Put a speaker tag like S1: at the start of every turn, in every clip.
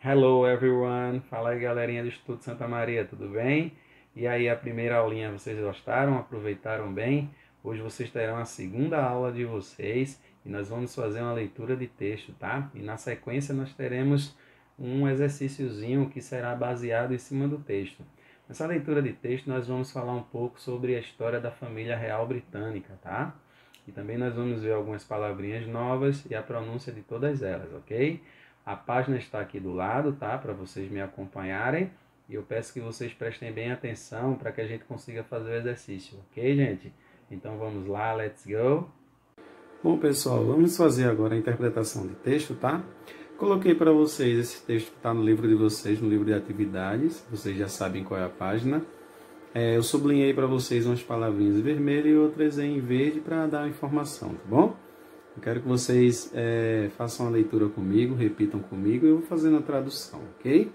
S1: Hello everyone! Fala aí galerinha do Instituto Santa Maria, tudo bem? E aí a primeira aulinha vocês gostaram? Aproveitaram bem? Hoje vocês terão a segunda aula de vocês e nós vamos fazer uma leitura de texto, tá? E na sequência nós teremos um exercíciozinho que será baseado em cima do texto. Nessa leitura de texto nós vamos falar um pouco sobre a história da família real britânica, tá? E também nós vamos ver algumas palavrinhas novas e a pronúncia de todas elas, ok? A página está aqui do lado, tá? Para vocês me acompanharem. E eu peço que vocês prestem bem atenção para que a gente consiga fazer o exercício, ok, gente? Então vamos lá, let's go! Bom, pessoal, vamos fazer agora a interpretação de texto, tá? Coloquei para vocês esse texto que está no livro de vocês, no livro de atividades. Vocês já sabem qual é a página. É, eu sublinhei para vocês umas palavrinhas em vermelho e outras em verde para dar informação, tá bom? Eu quero que vocês é, façam a leitura comigo, repitam comigo e eu vou fazendo a tradução, ok?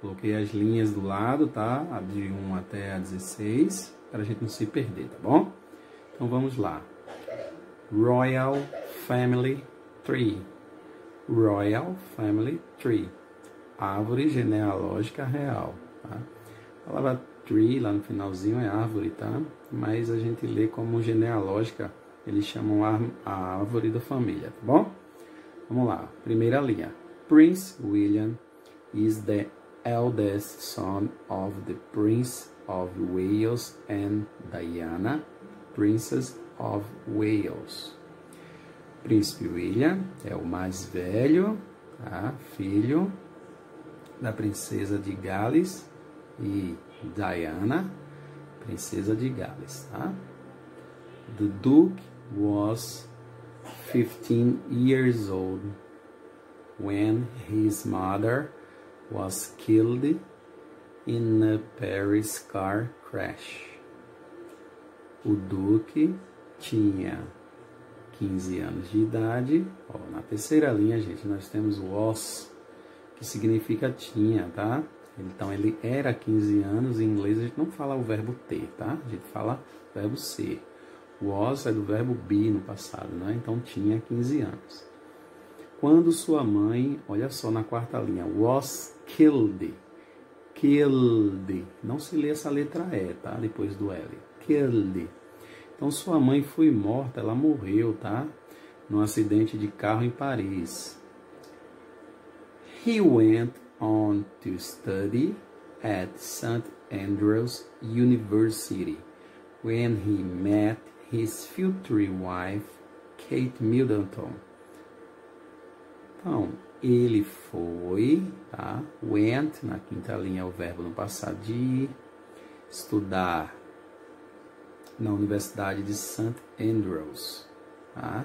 S1: Coloquei as linhas do lado, tá? De 1 até a 16, para a gente não se perder, tá bom? Então vamos lá. Royal Family Tree. Royal Family Tree. Árvore genealógica real, tá? A palavra tree lá no finalzinho é árvore, tá? Mas a gente lê como genealógica eles chamam a, a árvore da família, tá bom? Vamos lá, primeira linha. Prince William is the eldest son of the Prince of Wales and Diana, Princess of Wales. Príncipe William é o mais velho, tá? filho da princesa de Gales e Diana, princesa de Gales, tá? The Duke was 15 years old when his mother was killed in a Paris car crash. O Duque tinha 15 anos de idade. Ó, na terceira linha, gente, nós temos was, que significa tinha, tá? Então ele era 15 anos, em inglês a gente não fala o verbo ter, tá? A gente fala o verbo ser. Was é do verbo be no passado, né? então tinha 15 anos. Quando sua mãe, olha só na quarta linha, was killed. Killed. Não se lê essa letra E, tá? Depois do L. Killed. Então sua mãe foi morta, ela morreu, tá? Num acidente de carro em Paris. He went on to study at St. Andrews University when he met his future wife, Kate Middleton. Então, ele foi, tá? Went, na quinta linha é o verbo no passado de ir, estudar na Universidade de St. Andrews, tá?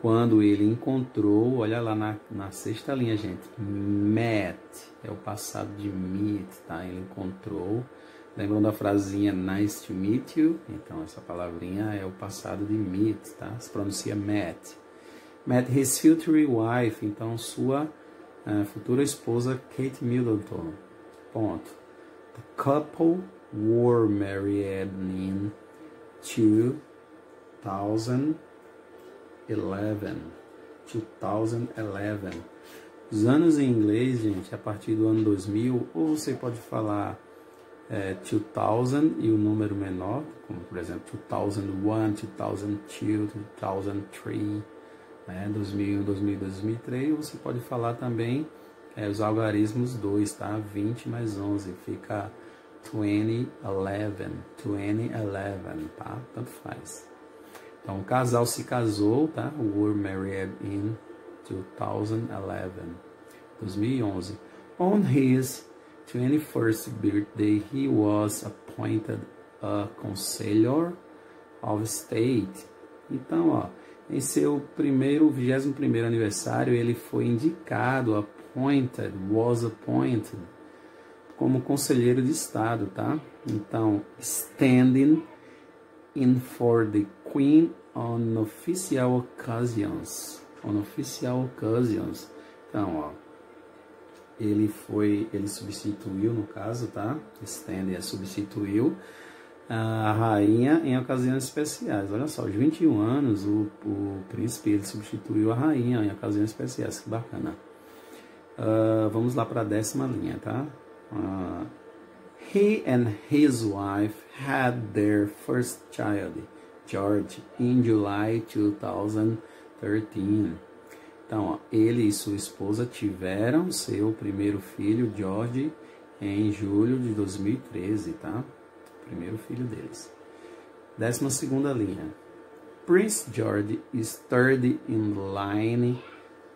S1: Quando ele encontrou, olha lá na, na sexta linha, gente, met, é o passado de meet, tá? Ele encontrou Lembram da frasinha nice to meet you? Então, essa palavrinha é o passado de meet, tá? Se pronuncia met. Met his future wife, então sua uh, futura esposa Kate Middleton. Ponto. The couple were married in 2011. 2011. Os anos em inglês, gente, a partir do ano 2000, ou você pode falar é, 2000 e o número menor, como por exemplo 2001, 2002, 2003, né, 2001, 2002, 2003, você pode falar também é, os algarismos 2, tá? 20 mais 11, fica 2011, 2011, tá? Tanto faz. Então, o casal se casou, tá? Were married in 2011, 2011. On his 21st birthday, he was appointed a Conselhor of State. Então, ó, em seu primeiro, 21 aniversário, ele foi indicado, appointed, was appointed, como conselheiro de Estado, tá? Então, standing in for the Queen on official occasions. On official occasions. Então, ó, ele foi, ele substituiu no caso, tá? Stanley substituiu a rainha em ocasiões especiais. Olha só, aos 21 anos o, o príncipe ele substituiu a rainha em ocasiões especiais, que bacana. Uh, vamos lá para a décima linha, tá? Uh, he and his wife had their first child, George, in July 2013. Então, ó, ele e sua esposa tiveram seu primeiro filho, George, em julho de 2013, tá? Primeiro filho deles. Décima segunda linha. Prince George is third in line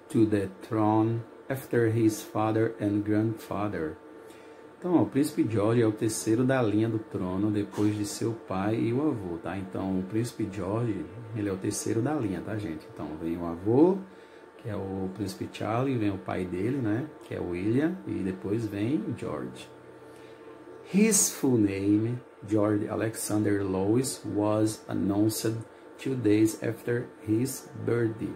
S1: to the throne after his father and grandfather. Então, ó, o príncipe George é o terceiro da linha do trono depois de seu pai e o avô, tá? Então, o príncipe George, ele é o terceiro da linha, tá, gente? Então, vem o avô, que é o príncipe Charlie, vem o pai dele, né, que é William, e depois vem George. His full name, George Alexander Louis, was announced two days after his birthday.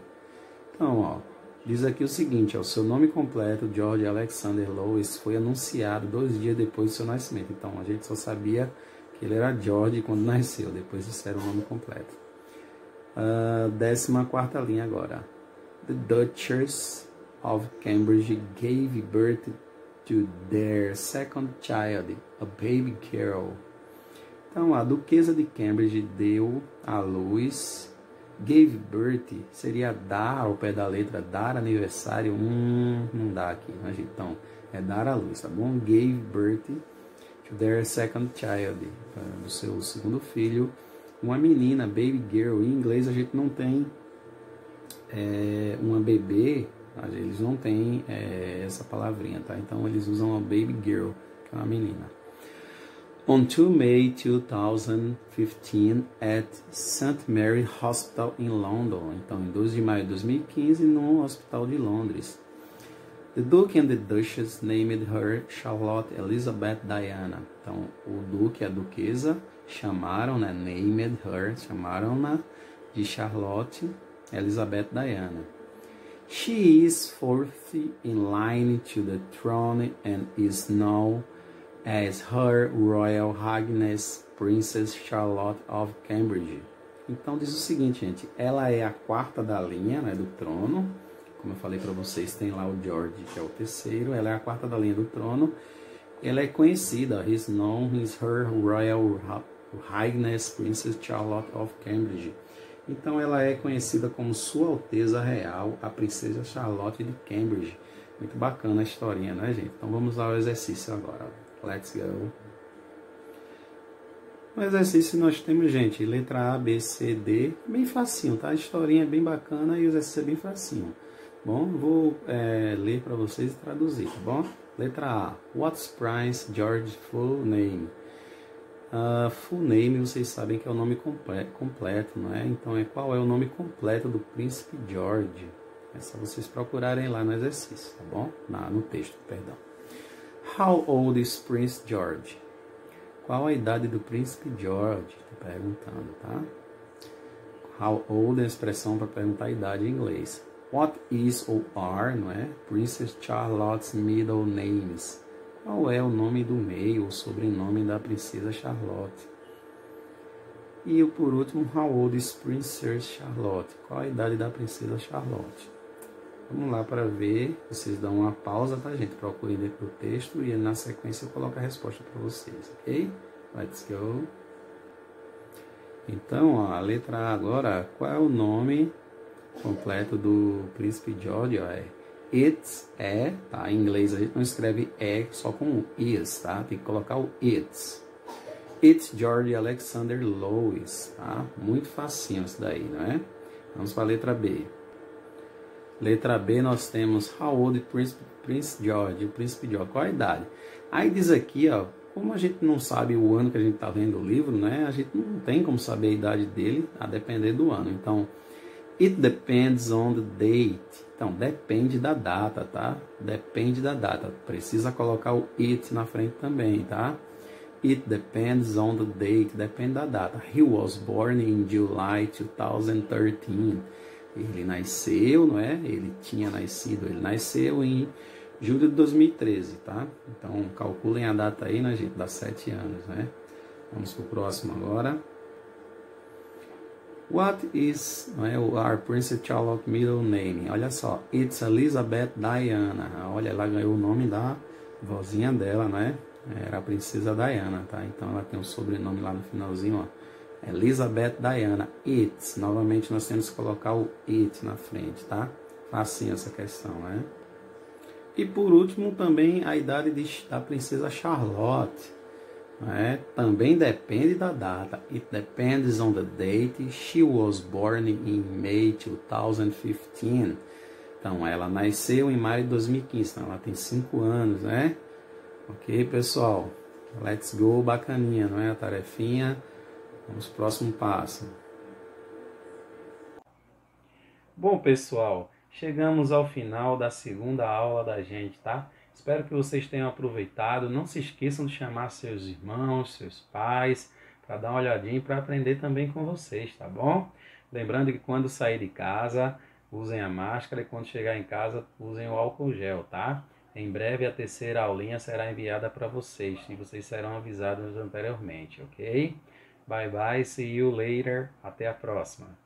S1: Então, ó, diz aqui o seguinte, o seu nome completo, George Alexander Louis, foi anunciado dois dias depois do seu nascimento. Então, a gente só sabia que ele era George quando nasceu, depois disseram o nome completo. Uh, décima quarta linha agora the Duchess of Cambridge gave birth to their second child, a baby girl. Então, a Duquesa de Cambridge deu à luz, gave birth, seria dar ao pé da letra, dar aniversário, hum, não dá aqui, mas então, é dar à luz, tá bom? Gave birth to their second child, do seu segundo filho, uma menina, baby girl. Em inglês a gente não tem é, uma bebê, eles não têm é, essa palavrinha, tá? Então eles usam uma baby girl, que é uma menina. On 2 May 2015, at St. Mary Hospital in London. Então, em 2 de maio de 2015, no Hospital de Londres. The Duke and the Duchess named her Charlotte Elizabeth Diana. Então, o Duque e a Duquesa chamaram, né, named her, chamaram-na de Charlotte Elizabeth Diana. She is fourth in line to the throne and is known as Her Royal Highness Princess Charlotte of Cambridge. Então diz o seguinte, gente, ela é a quarta da linha né, do trono. Como eu falei para vocês, tem lá o George, que é o terceiro. Ela é a quarta da linha do trono. Ela é conhecida, his known is Her Royal Highness Princess Charlotte of Cambridge. Então ela é conhecida como Sua Alteza Real, a Princesa Charlotte de Cambridge. Muito bacana a historinha, né, gente? Então vamos ao exercício agora. Let's go. No exercício nós temos, gente, letra A, B, C, D, bem facinho, tá? A historinha é bem bacana e o exercício é bem facinho. Bom, vou é, ler para vocês e traduzir, tá bom? Letra A. What's Prince George's full name? Uh, full name, vocês sabem que é o nome completo, completo, não é? Então, é qual é o nome completo do príncipe George? É só vocês procurarem lá no exercício, tá bom? Na, no texto, perdão. How old is Prince George? Qual a idade do príncipe George? Estou perguntando, tá? How old é a expressão para perguntar a idade em inglês. What is or are, não é? Princess Charlotte's middle names. Qual é o nome do meio ou sobrenome da princesa Charlotte? E por último, how old is Princess Charlotte? Qual a idade da princesa Charlotte? Vamos lá para ver. Vocês dão uma pausa, tá, gente? Procurem dentro do texto e na sequência eu coloco a resposta para vocês, ok? Let's go. Então, ó, a letra A agora, qual é o nome completo do príncipe George? Ó, é It's é, tá? Em inglês a gente não escreve é só com is, tá? Tem que colocar o it's. It's George Alexander Lois, tá? Muito facinho isso daí, não é? Vamos para a letra B. Letra B nós temos How old Prince, Prince George, o príncipe George, qual a idade? Aí diz aqui, ó, como a gente não sabe o ano que a gente está lendo o livro, né? A gente não tem como saber a idade dele, a depender do ano. Então, it depends on the date. Então, depende da data, tá? Depende da data. Precisa colocar o it na frente também, tá? It depends on the date. Depende da data. He was born in July 2013. Ele nasceu, não é? Ele tinha nascido. Ele nasceu em julho de 2013, tá? Então, calculem a data aí, né, gente? Dá sete anos, né? Vamos pro próximo agora. What is é, our Princess Charlotte middle name? Olha só, it's Elizabeth Diana. Olha, ela ganhou o nome da vozinha dela, né? Era a princesa Diana, tá? Então ela tem um sobrenome lá no finalzinho, ó. Elizabeth Diana. It's. Novamente nós temos que colocar o it na frente, tá? Facinho essa questão, né? E por último também a idade de, da princesa Charlotte. Né? Também depende da data. It depends on the date. She was born in May 2015. Então, ela nasceu em maio de 2015. Então, ela tem 5 anos, né? Ok, pessoal? Let's go, bacaninha, não é? A tarefinha. Vamos próximo passo. Bom, pessoal, chegamos ao final da segunda aula da gente, tá? Espero que vocês tenham aproveitado. Não se esqueçam de chamar seus irmãos, seus pais, para dar uma olhadinha e para aprender também com vocês, tá bom? Lembrando que quando sair de casa, usem a máscara e quando chegar em casa, usem o álcool gel, tá? Em breve a terceira aulinha será enviada para vocês e vocês serão avisados anteriormente, ok? Bye bye, see you later, até a próxima.